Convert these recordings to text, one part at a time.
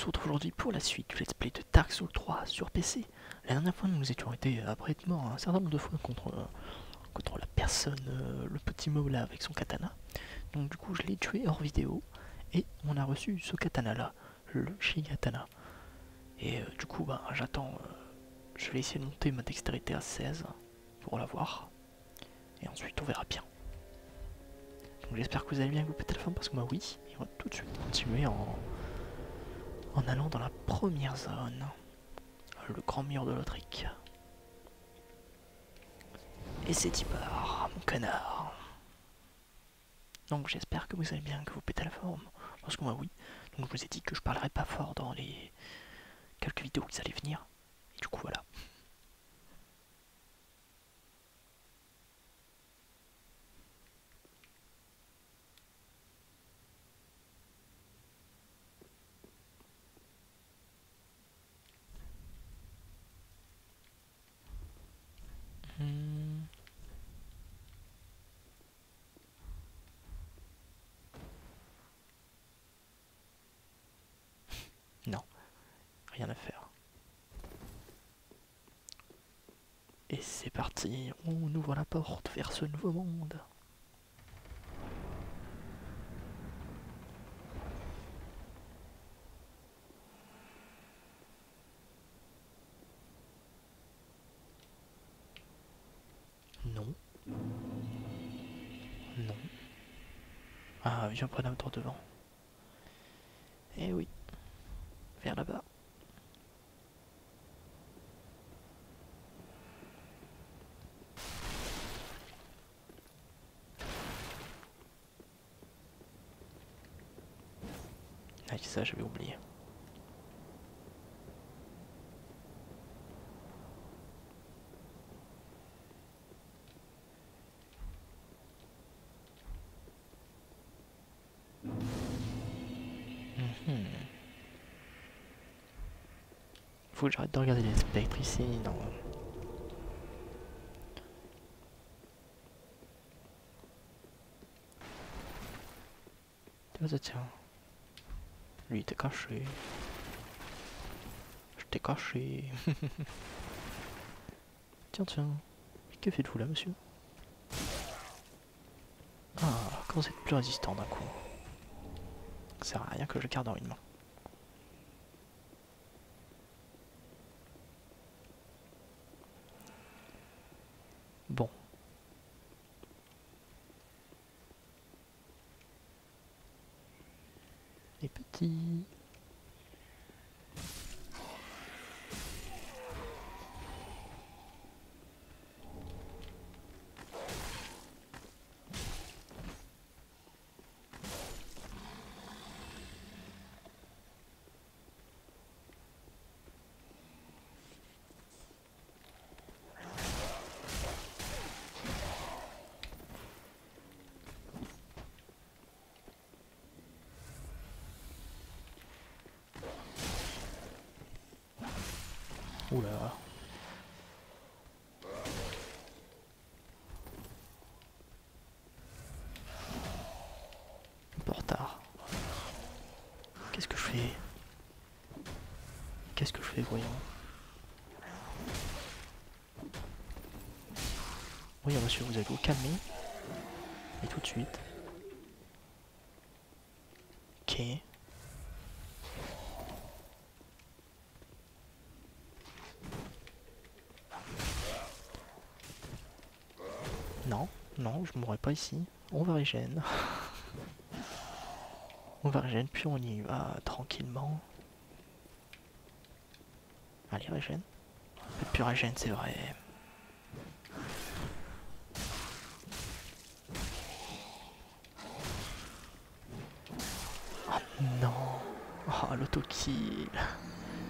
se retrouve aujourd'hui pour la suite du let's play de Dark Souls 3 sur PC. La dernière fois, nous étions été après être morts un certain nombre de fois contre, euh, contre la personne, euh, le petit mot là avec son katana. Donc du coup, je l'ai tué hors vidéo et on a reçu ce katana là, le Shigatana. Et euh, du coup, bah, j'attends, je vais essayer de monter ma dextérité à 16 pour l'avoir. Et ensuite, on verra bien. Donc j'espère que vous allez bien, vous pétez la forme parce que moi oui. Et on va tout de suite continuer en en allant dans la première zone, le grand mur de l'Autrique. Et c'est Tibar, mon canard. Donc j'espère que vous allez bien, que vous pétez la forme. Parce que moi oui. Donc je vous ai dit que je parlerai pas fort dans les quelques vidéos qui allaient venir. Et du coup voilà. Hmm. Non, à faire. Et c'est parti, on ouvre la porte vers ce nouveau monde. Non. Non. Ah, viens un tour devant. Eh oui. Vers là-bas. Ah, ça, j'avais oublié. Mhm. Faut que j'arrête de regarder les spectres ici, non. Tiens. Lui, t'es caché. Je t'ai caché. tiens, tiens. Que faites-vous là, monsieur? Ah, comment c'est plus résistant d'un coup? Ça sert à rien que je garde en une main. Bon. Les petits. Oula. Un en retard. Qu'est-ce que je fais? Qu'est-ce que je fais, voyons? Voyons, monsieur, vous allez vous calmer. Et tout de suite. Ok. Non, non, je mourrai pas ici. On va régène. on va régène, puis on y va tranquillement. Allez, régène. Peut-être plus régène, c'est vrai. Oh non Oh, l'autokill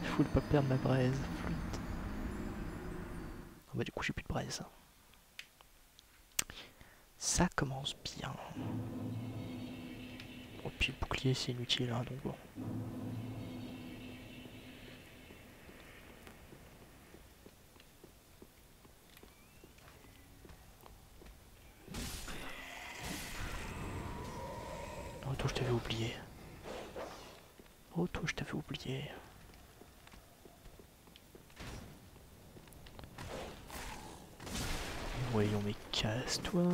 Il faut pas perdre ma braise. Flûte. Oh, bah du coup j'ai plus de braise. Ça commence bien. Oh, puis le bouclier c'est inutile, hein, donc bon. Oh, toi je t'avais oublié. Oh, toi, je t'avais oublié. Voyons, mais casse-toi.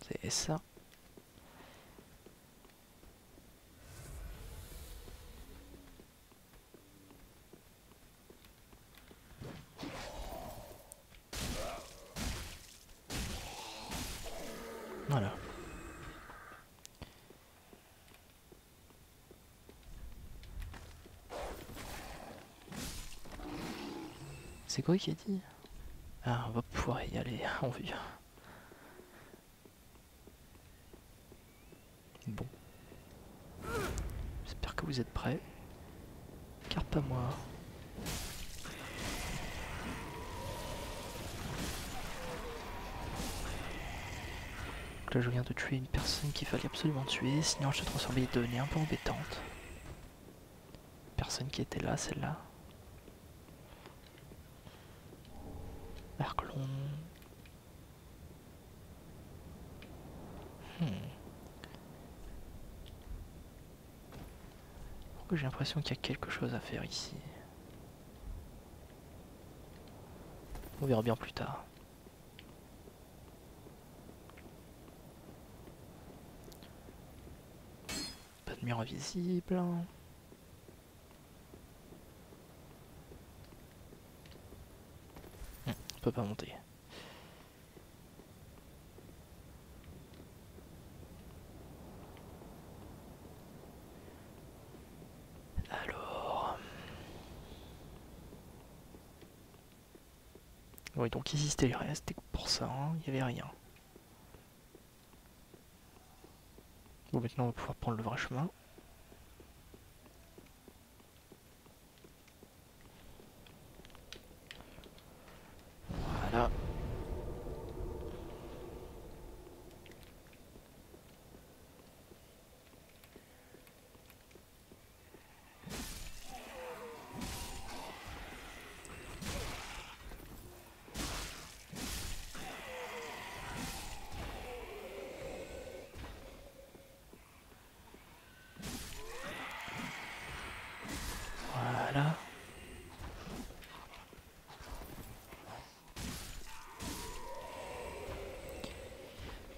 C'est ça. Voilà. C'est quoi qui a dit? Ah, on va pouvoir y aller en vue. Bon. J'espère que vous êtes prêts? Car pas moi. Donc là je viens de tuer une personne qu'il fallait absolument tuer, sinon je te transformais et devenir un peu embêtante. Personne qui était là, celle-là. Arclon. Hmm. J'ai l'impression qu'il y a quelque chose à faire ici. On verra bien plus tard. Pas de mur invisible. Hmm, on peut pas monter. Alors. Donc ici c'était les restes, et pour ça, hein, il n'y avait rien. Bon, maintenant on va pouvoir prendre le vrai chemin. Voilà. Voilà.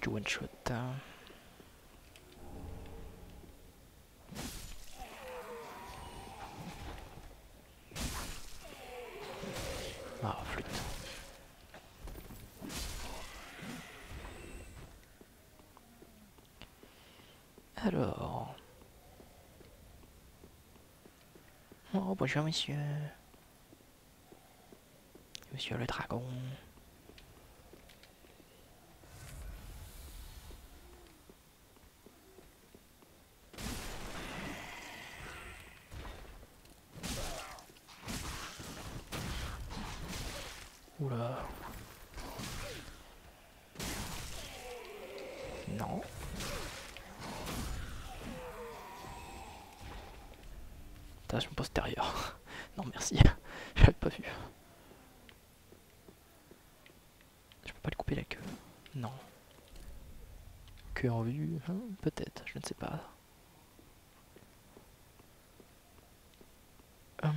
Du one shot. hein. Ah, flûte. Alors. Oh, bonjour, monsieur. Monsieur le dragon. Oula. Non. Attention postérieure. Non merci. J'avais pas vu. Je peux pas lui couper la queue. Non. En vue, hein, peut-être, je ne sais pas. Hum.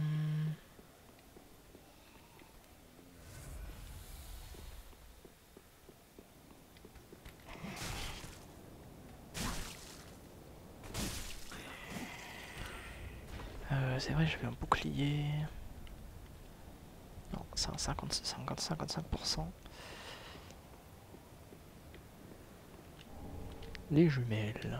Euh, c'est vrai, j'avais un bouclier. Non, c'est un 50, 50, 55%. Les jumelles.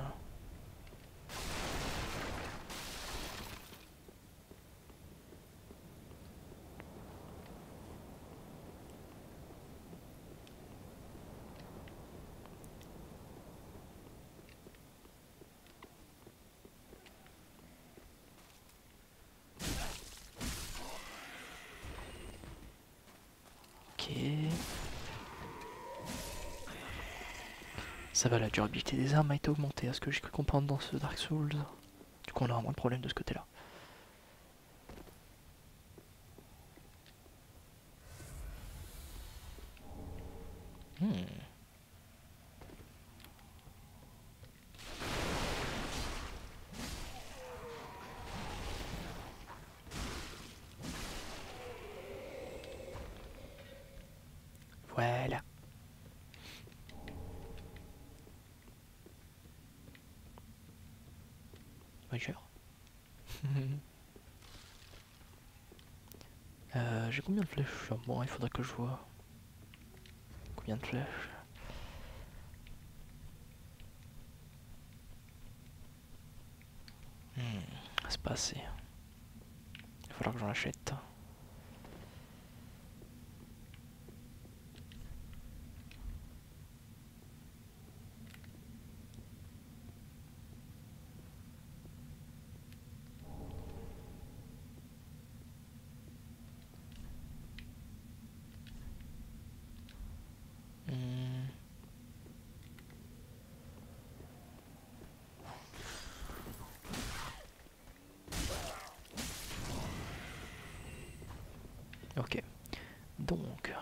Ok. Ça va, la durabilité des armes a été augmentée, à ce que j'ai cru comprendre dans ce Dark Souls. Du coup, on aura moins de problèmes de ce côté-là. Hmm. Voilà. Bonjour. euh, J'ai combien de flèches sur moi Il faudrait que je vois. Combien de flèches? Hmm, C'est pas assez. Il va falloir que j'en achète. Hmm. Ok. Donc,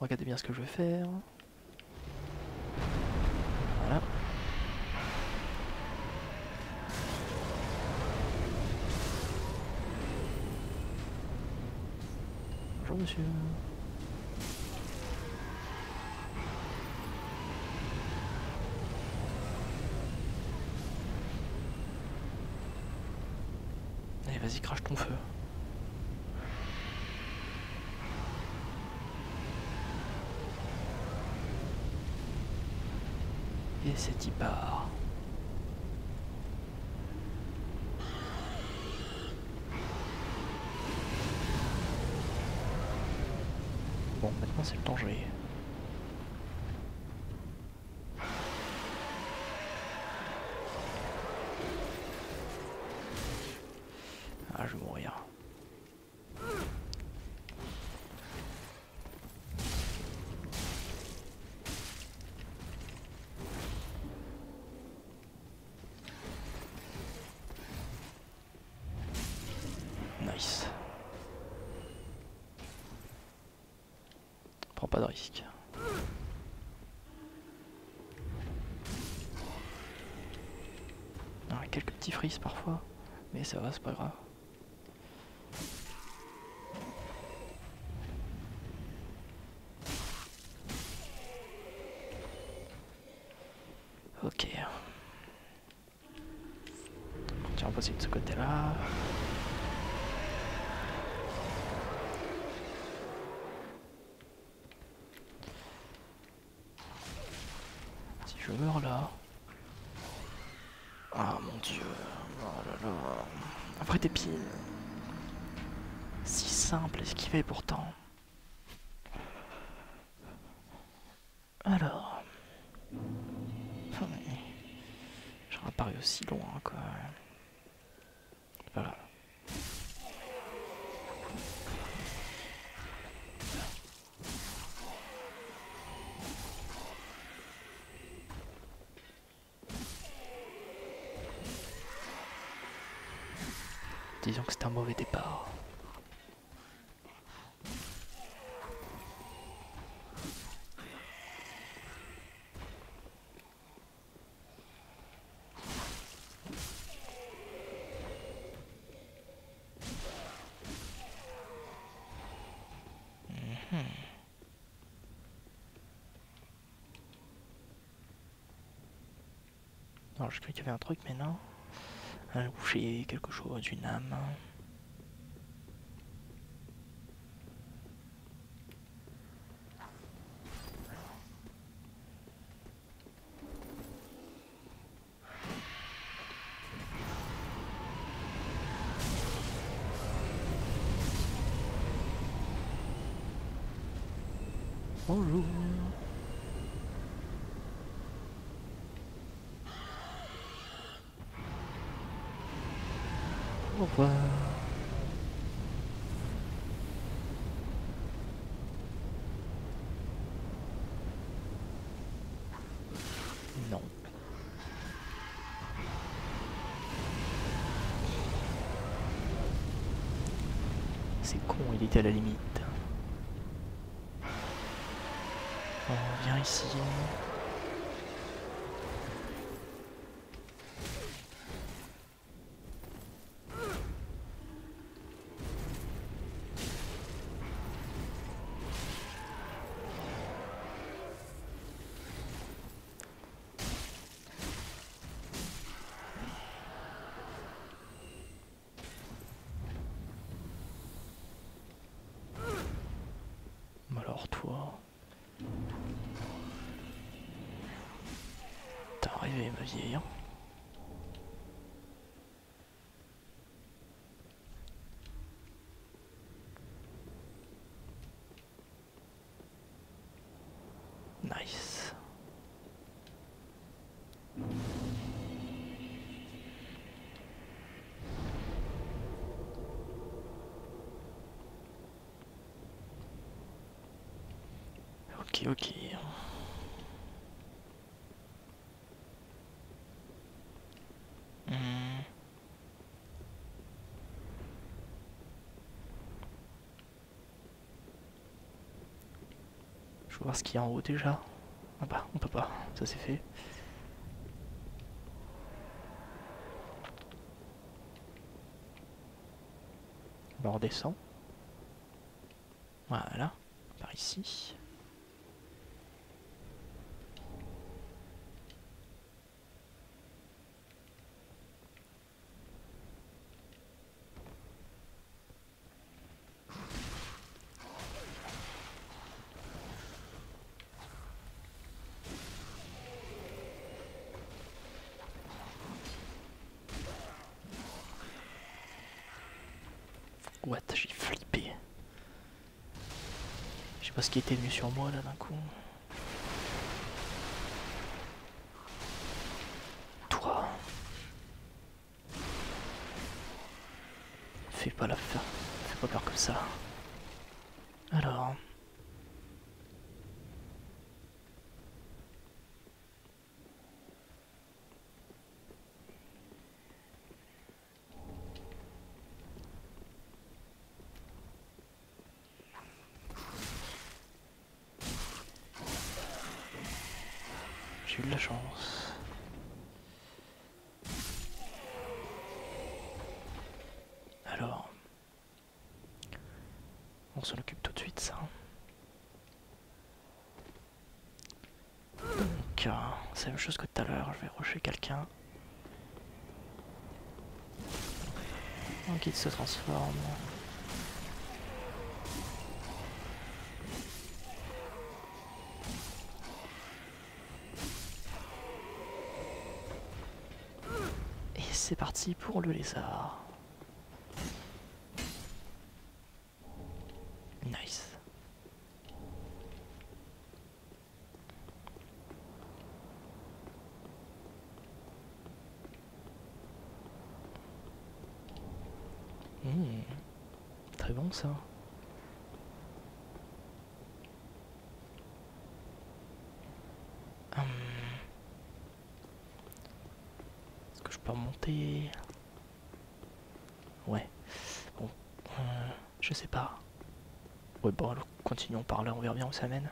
regardez bien ce que je vais faire. Voilà. Bonjour monsieur. Allez, vas-y, crache ton feu. Et c'est y part. Maintenant c'est le danger. Ah, je vais mourir. Nice. Prends pas de risque. Ah, parfois, mais ça va, c'est pas grave. Ok. Tiens, on va passer de ce côté-là. Si je meurs là. Ah mon dieu. Oh là là. Après d'épines. Si simple à esquiver pourtant. Alors. Ouais. J'aurais pas aussi loin quoi. Voilà. Disons que c'est un mauvais départ. Mhm. Alors je croyais qu'il y avait un truc mais non. Un boucher, quelque chose, une âme. Bonjour. Au revoir. Non. C'est à la limite. On vient ici. Alors toi... T'es arrivé ma vieille hein Nice. Ok. Je veux voir ce qu'il y a en haut déjà. Ah bah, on peut pas, ça c'est fait. Bah on redescend. Voilà, par ici. Je sais pas ce qui était venu sur moi là d'un coup. Toi. Fais pas la fin. Fais pas peur comme ça. Alors. J'ai eu de la chance. Alors, on s'en occupe tout de suite, ça. Donc, euh, c'est la même chose que tout à l'heure. Je vais Donc, il se transforme. Et c'est parti pour le lézard. Nice. Mmh. Très bon ça. Hum. Est-ce que je peux remonter? Ouais. Bon. euh, je sais pas. Ouais, bon, alors continuons par là, on verra bien où ça mène.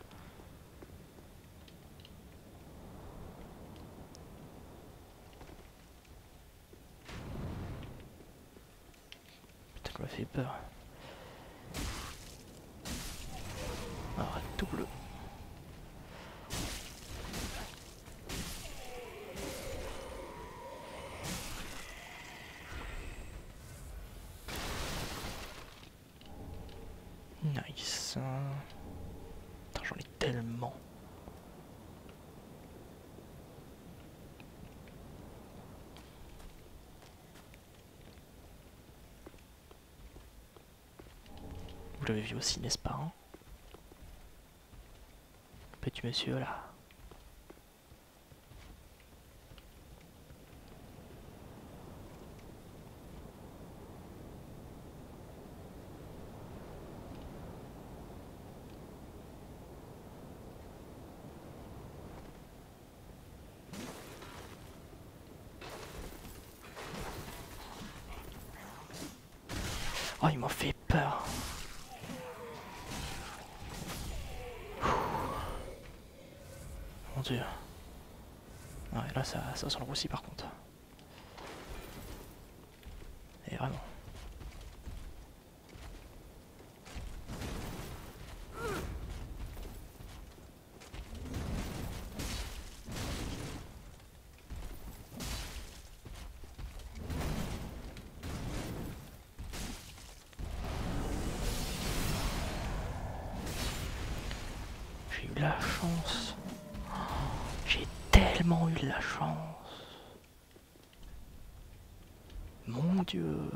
Putain, ça m'a fait peur. Alors, double. Nice. J'en ai tellement. Vous l'avez vu aussi, n'est-ce pas hein? Petit monsieur là. Oh, il m'a fait peur. Mon dieu. Ouais, là, ça, ça sent le roussi par contre. Et vraiment. J'ai eu la chance. Tellement eu de la chance. Mon Dieu.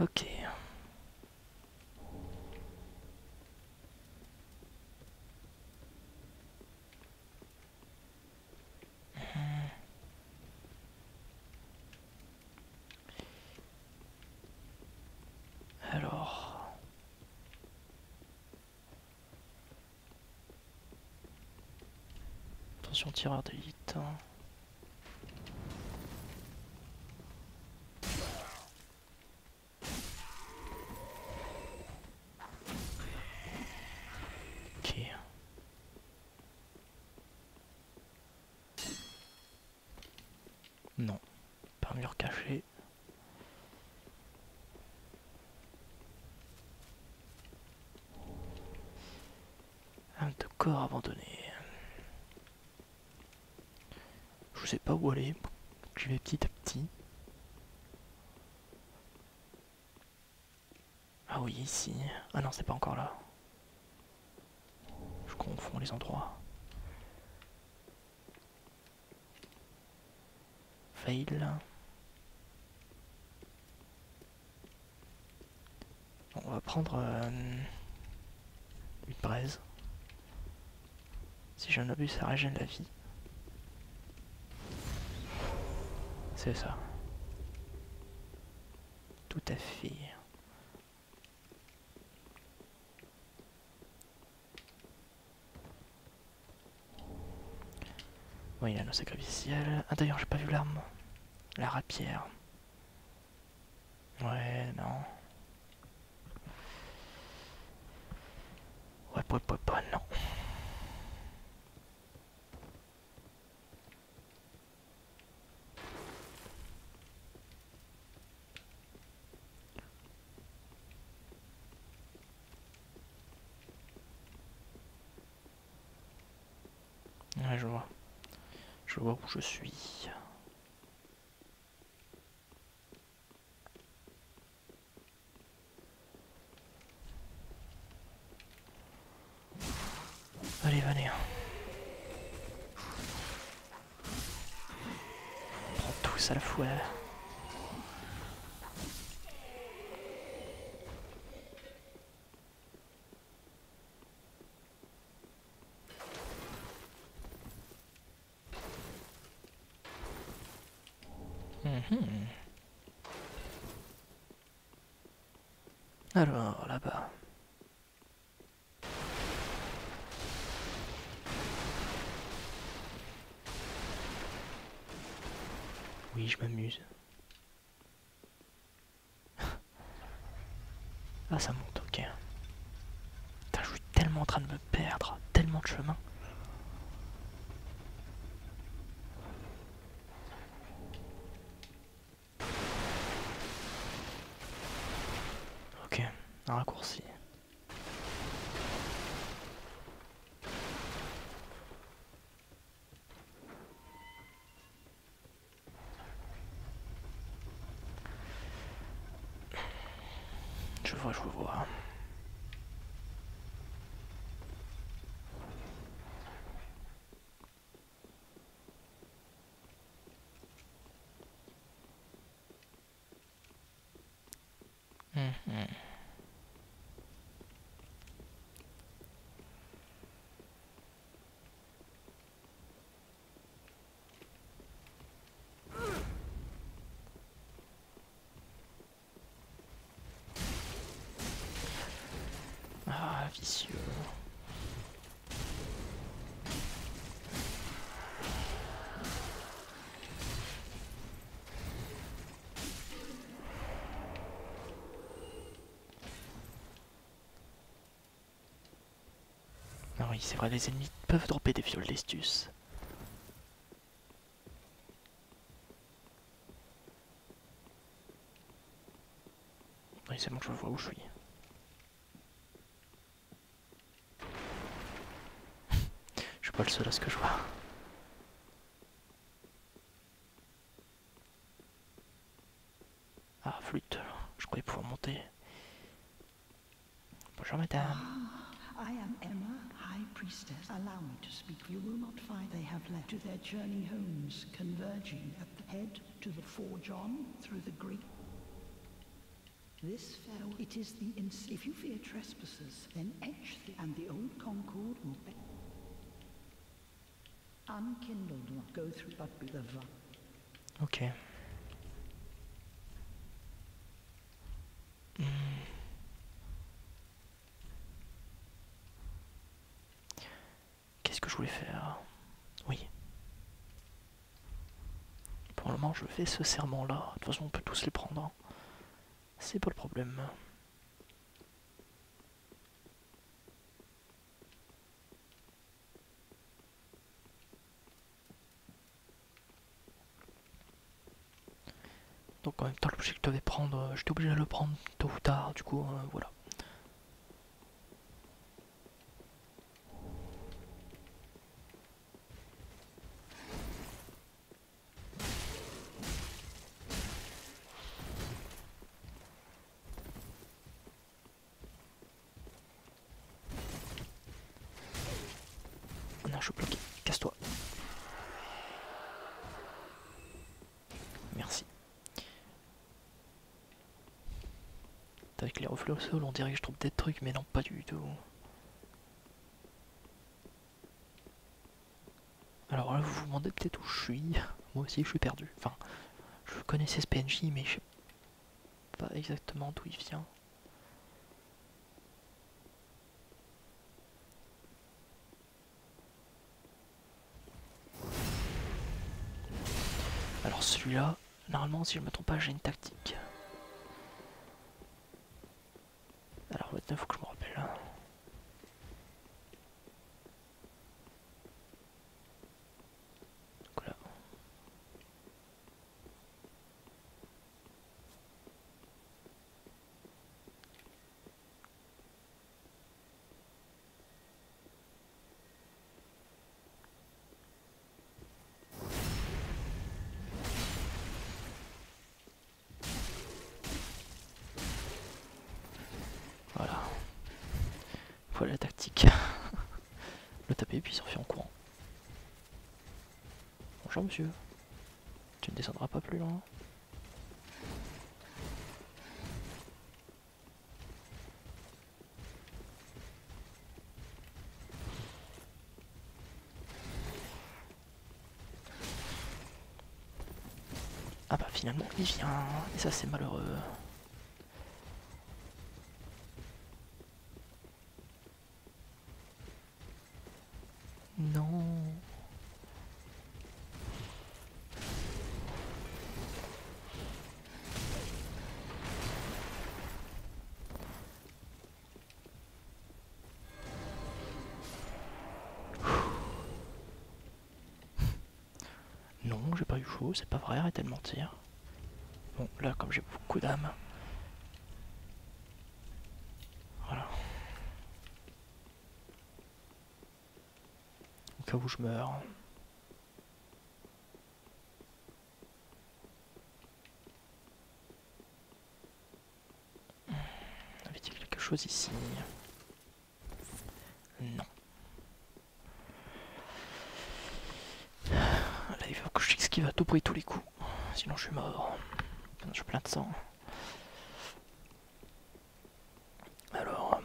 Ok. Alors. Attention tireur d'élite. hein. Ok. Non, pas mur caché. Un de corps abandonné. Je sais pas où aller. Je vais petit à petit. Ah oui, ici. Ah non, c'est pas encore là. Je confonds les endroits. Fail. On va prendre euh, une braise. Si j'en abuse, ça régène la vie. C'est ça. Tout à fait. Oui, il a nos sacrificiels. Ah d'ailleurs, j'ai pas vu l'arme. La rapière. Ouais, non. Ouais, ouais, ouais, je vois. Je vois où je suis. Allez, venez. On prend tous à la fois. Mhm. Alors, là-bas. Oui, je m'amuse. ah, ça monte, ok. Putain, je suis tellement en train de me perdre, tellement de chemin. Ok, un raccourci. Je je vois. Ah oui, c'est vrai, les ennemis peuvent dropper des viols d'estus. Oui, c'est bon, je vois où je suis. je suis pas le seul à ce que je vois. Ah, flûte, je croyais pouvoir monter. Bonjour madame. I am Emma, High Priestess. Allow me to speak. You will not find they have led to their journey homes, converging at the head to the forge on through the great. This fell. It is the ins. If you fear trespassers, then etch the and the old concord will be Ok. Hmm. Qu'est-ce que je voulais faire? Oui. Pour le moment, je fais ce serment-là. De toute façon, on peut tous les prendre. hein. C'est pas le problème. En même temps l'objet que je devais prendre, euh, j'étais obligé de le prendre tôt ou tard, du coup euh, voilà. Non, je suis bloqué. Casse-toi. Merci. Avec les reflets au on dirait que je trouve des trucs, mais non, pas du tout. Alors là, vous vous demandez peut-être où je suis. Moi aussi, je suis perdu. Enfin, je connaissais ce PNJ, mais je sais pas exactement d'où il vient. Alors celui-là, normalement, si je me trompe pas, j'ai une tactique. Faut que je me rappelle. hein. Donc là. Voilà. Voilà la tactique. Le taper puis s'enfuir en courant. Tu ne descendras pas plus loin. Ah bah finalement il vient. Et ça c'est malheureux. Non. Non, c'est pas vrai, arrêtez de mentir. Bon, là, comme j'ai beaucoup d'âme. Voilà. Au cas où je meurs. Avait-il quelque chose ici? Non. Là, il faut que j'esquive à tout prix tous les coups. Sinon, je suis mort. Je suis plein de sang. Alors.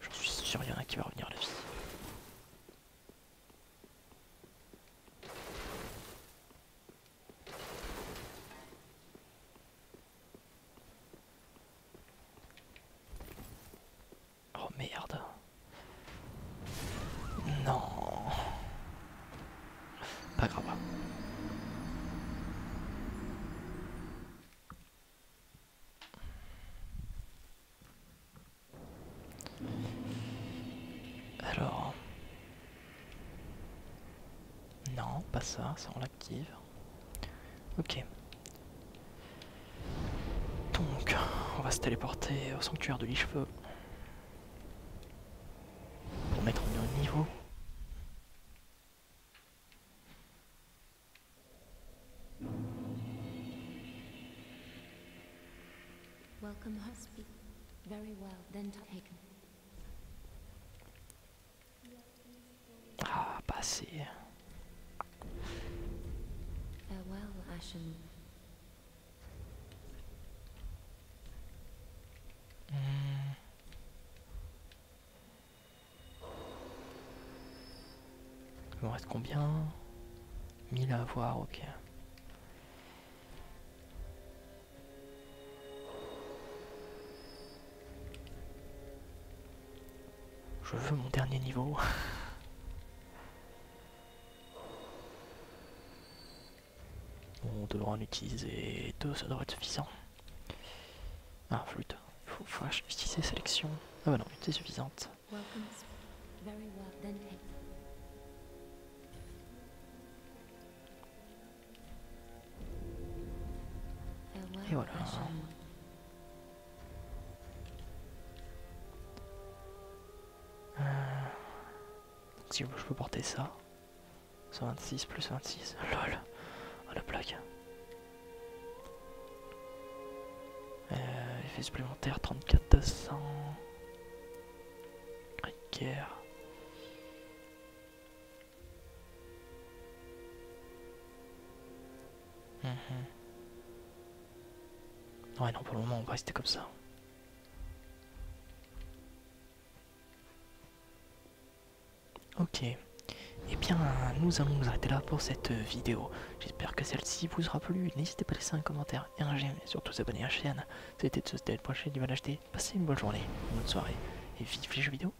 J'en suis sûr, il y en a qui va revenir à la vie. pas ça, on l'active. Ok. Donc, on va se téléporter au sanctuaire de l'Icheveux pour mettre en niveau. Welcome speak. Very well, then taken. Ah, pas assez. Farewell, Ashen. Hmm. Il me reste combien? 1000 à avoir, ok. Je veux mon dernier niveau. On devra en utiliser deux, ça devrait être suffisant. Ah, flûte. Faut, utiliser sélection. Ah bah non, c'est suffisante. Voilà. Ashen. Si je peux porter ça. 126 plus 26. Lol. Oh la blague. Euh, effet supplémentaire 34 200. Riker. Mhm. Ouais non pour le moment on va rester comme ça. Ok. Eh bien, nous allons nous arrêter là pour cette vidéo. J'espère que celle-ci vous aura plu. N'hésitez pas à laisser un commentaire et un j'aime et surtout s'abonner à la chaîne. C'était de ce prochaine du Mal acheter. Passez une bonne journée, une bonne soirée et vive les jeux vidéo.